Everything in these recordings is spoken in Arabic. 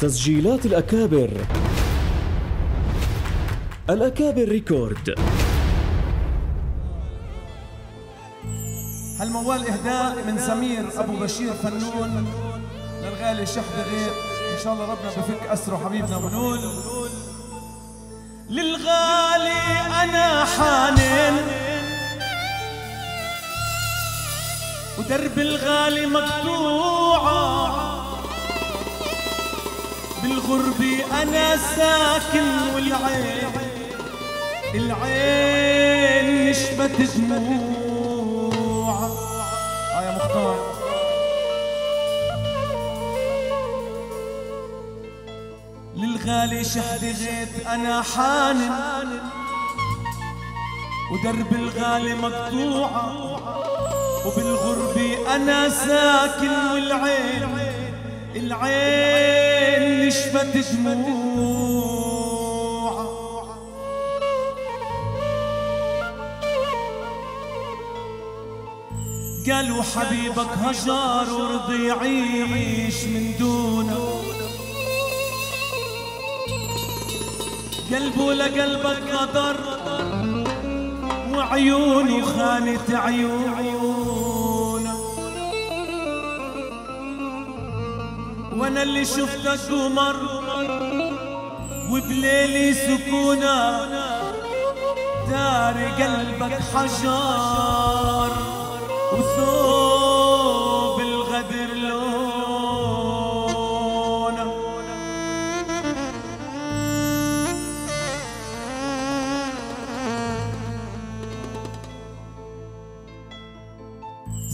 تسجيلات الأكابر. الأكابر ريكورد. هالموال إهداء من سمير أبو بشير فنون. للغالي شحد غير إن شاء الله ربنا بفك أسره حبيبنا ونقول للغالي أنا حانن ودرب الغالي مقطوعة. بالغربة أنا ساكن والعين العين نشبت دموع. آه يا مختار. للغالي شحد غيت أنا حانن ودرب الغالي مقطوعة وبالغربة أنا ساكن والعين العين نشفت دموع قالوا حبيبك هجر ورضي يعيش من دونه. قلبه لقلبك غدر وعيونه خانت عيونه وأنا اللي شفتك قمر وبليلي سكونة داري قلبك حجر وثوب الغدر لونه.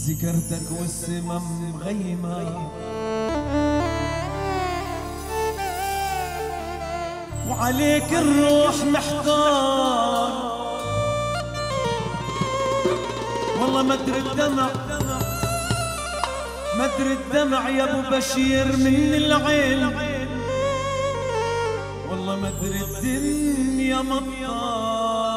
ذكرتك والسما مغيمة وعليك الروح محتار. والله مدري الدمع مدري الدمع يا أبو بشير من العين. والله مدري الدنيا مطار.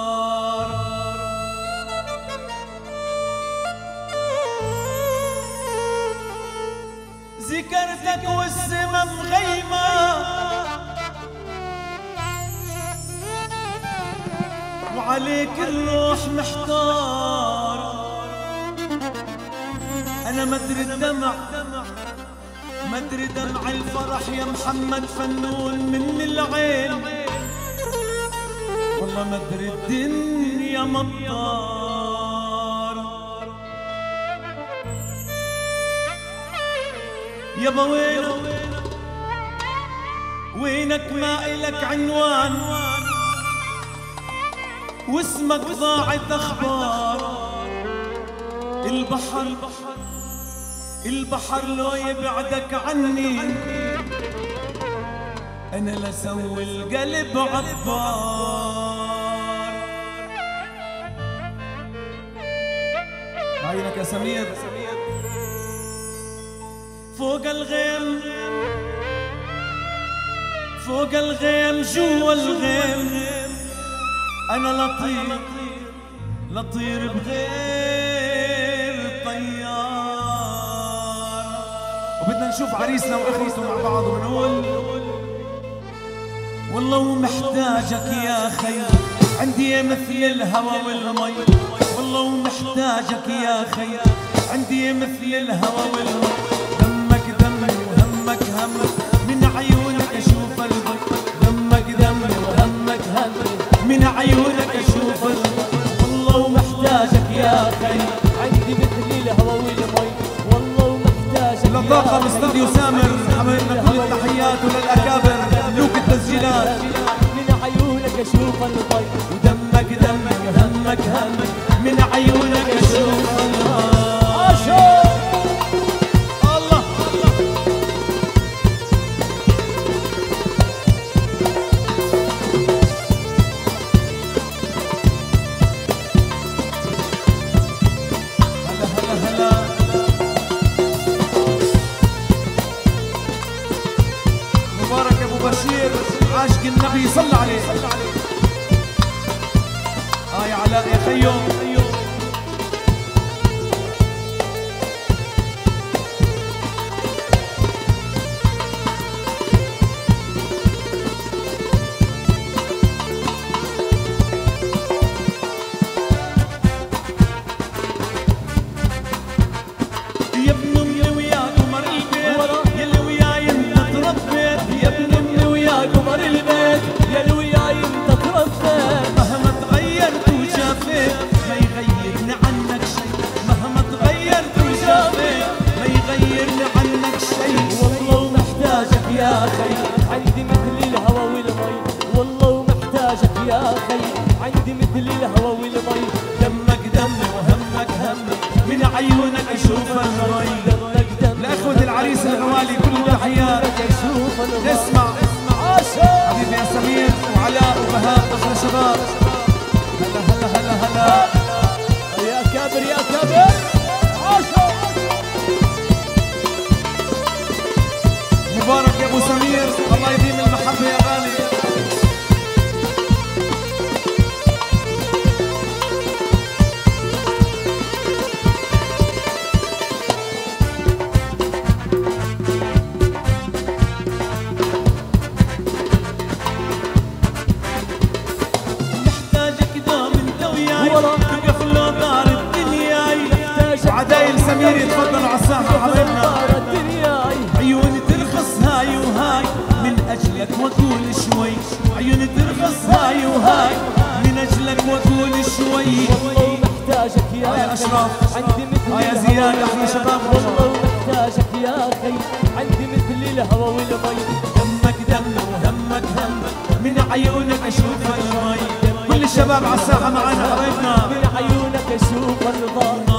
ذكرتك والسما مغيمة. وعليك الروح محتار. أنا مدري الدمع مدري دمع الفرح يا محمد فنون من العين. والله مدري الدنيا مطار. يابا وينك؟ وينك ما إلك عنوان؟ واسمك ضاعت أخبار. البحر البحر لو يبعدك عني. أنا لسوي القلب عبار. عينك يا سمير. فوق الغيم فوق الغيم جوا الغيم. أنا لطير لطير بغير طيار. وبدنا نشوف عريسنا واخوته مع بعض ونقول والله ومحتاجك يا خي. عندي مثل الهوى والمي. والله ومحتاجك يا خي. عندي مثل الهوى والمي. دمك دمي وهمك هم. من عيونك أشوف من عيونك أشوف والله ومحتاجك يا خي عندي مثل الهوى والمي والله ومحتاجك خي. باستوديو سامر حملنا كل التحيات وللأكابر ملوك التسجيلات. من عيونك أشوف الضي ودمك دمك همك همك من عيونك أشوف النار بشير عاشق النبي صلى عليه آه علاء يا خيو يا خي عدايل سمير يتفضلوا على الدنيا. عيوني ترخص هاي وهاي. من أجلك واقول شوي. عيوني ترخص هاي وهاي. من أجلك واقول شوي. والله محتاجك يا آه يا خي. أشرف. عندي مثل يا زياد،. أحلى شباب. والله محتاجك يا خي عندي مثل الهوى والمي. دمك دم وهمك هم من عيونك أشوف المي. الشباب على الساحة معنا حبايبنا من عيونك أشوف الرضا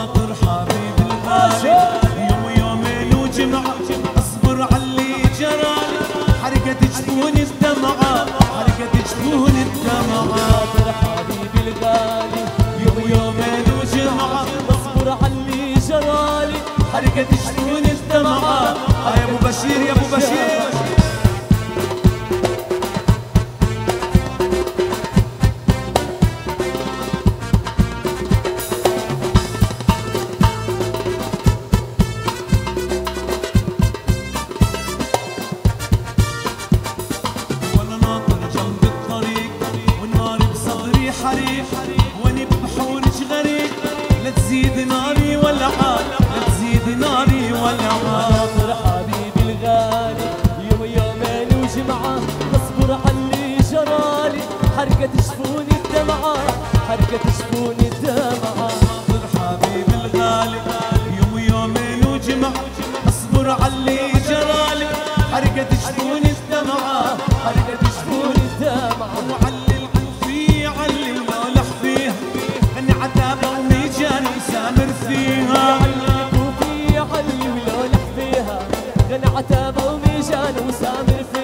حريق وأنا ببحورك غريق لا تزيد ناري ولا لا تزيد ناري ولا خاطر حبيبي الغالي يوم يومين وجمعة اصبر اللي جرالي. حرقت شفوني الدمعة حرقت شفوني الدمعة. ناطر حبيبي الغالي يوم يومين وجمع اصبر اللي جرالي. حرقت شفوني الدمعة حرقت غنى عتابة وميجان وسامر فيها